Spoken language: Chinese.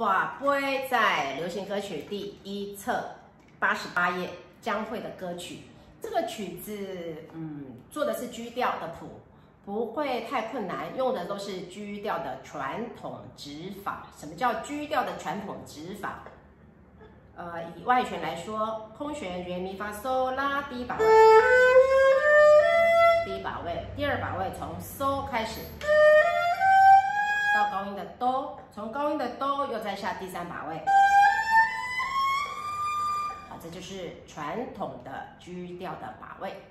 把杯在流行歌曲第一册八十八页将会的歌曲。这个曲子，嗯，做的是 G 调的谱，不会太困难，用的都是 G 调的传统指法。什么叫 G 调的传统指法？呃，以外弦来说，空弦哆咪发嗦拉第一把位，第一把位，第二把位从嗦开始。高音的哆，从高音的哆又再下第三把位，好，这就是传统的 G 调的把位。